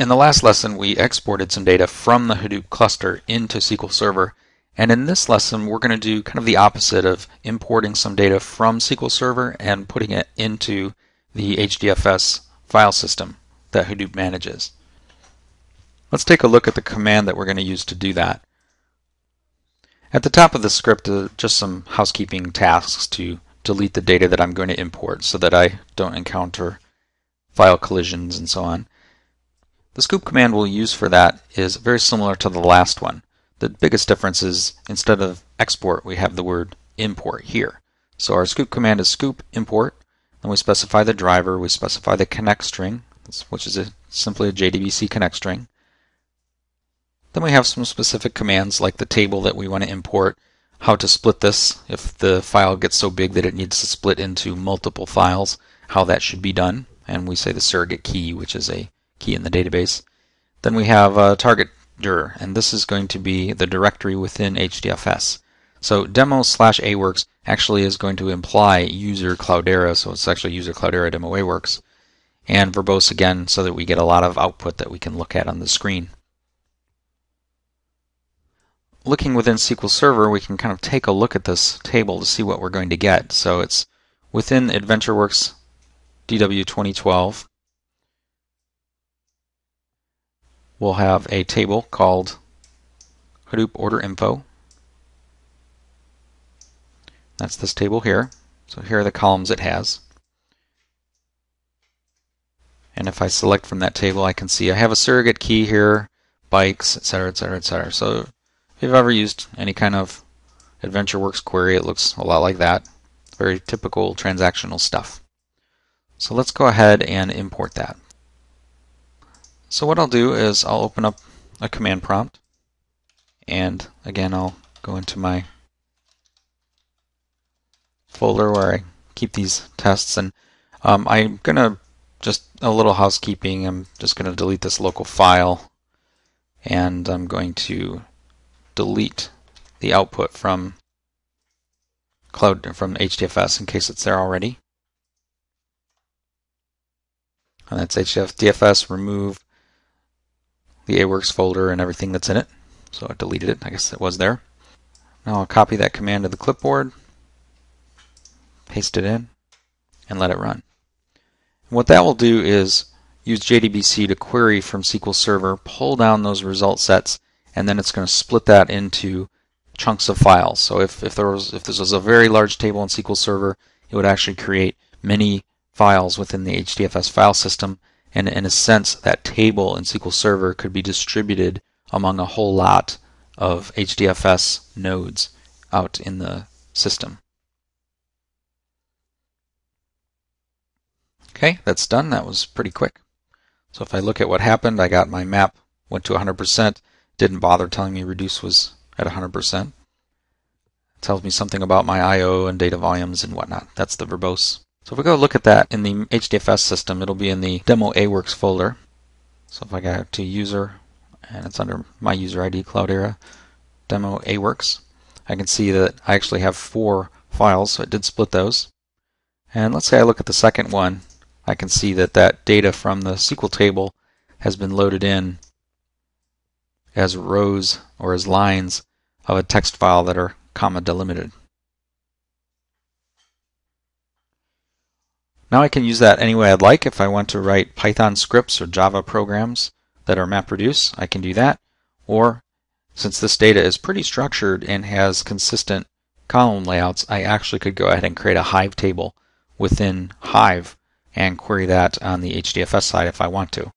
In the last lesson, we exported some data from the Hadoop cluster into SQL Server. And in this lesson, we're going to do kind of the opposite of importing some data from SQL Server and putting it into the HDFS file system that Hadoop manages. Let's take a look at the command that we're going to use to do that. At the top of the script are just some housekeeping tasks to delete the data that I'm going to import so that I don't encounter file collisions and so on. The Sqoop command we'll use for that is very similar to the last one. The biggest difference is instead of export, we have the word import here. So our Sqoop command is Sqoop import. Then we specify the driver, we specify the connect string, which is a, simply a JDBC connect string. Then we have some specific commands like the table that we want to import, how to split this if the file gets so big that it needs to split into multiple files, how that should be done. And we say the surrogate key, which is a key in the database. Then we have a target dir, and this is going to be the directory within HDFS. So demo slash aworks actually is going to imply user Cloudera, so it's actually user Cloudera demo aworks, and verbose again so that we get a lot of output that we can look at on the screen. Looking within SQL Server, we can kind of take a look at this table to see what we're going to get. So it's within AdventureWorks DW 2012, we'll have a table called Hadoop Order Info. That's this table here. So here are the columns it has. And if I select from that table, I can see I have a surrogate key here, bikes, etc., etc., etc. So if you've ever used any kind of AdventureWorks query, it looks a lot like that. Very typical transactional stuff. So let's go ahead and import that. So what I'll do is I'll open up a command prompt and again I'll go into my folder where I keep these tests and um, I'm gonna just a little housekeeping I'm just gonna delete this local file and I'm going to delete the output from cloud from HDFS in case it's there already. And that's HDFS remove the AWorks folder and everything that's in it. So I deleted it. I guess it was there. Now I'll copy that command to the clipboard, paste it in, and let it run. And what that will do is use JDBC to query from SQL Server, pull down those result sets, and then it's going to split that into chunks of files. So if, if there was if this was a very large table in SQL Server, it would actually create many files within the HDFS file system and in a sense, that table in SQL Server could be distributed among a whole lot of HDFS nodes out in the system. Okay, that's done. That was pretty quick. So if I look at what happened, I got my map, went to 100%, didn't bother telling me reduce was at 100%. It tells me something about my I.O. and data volumes and whatnot. That's the verbose. So if we go look at that in the HDFS system, it'll be in the demo AWorks folder. So if I go to user, and it's under my user ID Cloudera, demo AWorks, I can see that I actually have four files, so it did split those. And let's say I look at the second one, I can see that that data from the SQL table has been loaded in as rows or as lines of a text file that are comma delimited. Now I can use that any way I'd like. If I want to write Python scripts or Java programs that are MapReduce, I can do that. Or since this data is pretty structured and has consistent column layouts, I actually could go ahead and create a Hive table within Hive and query that on the HDFS side if I want to.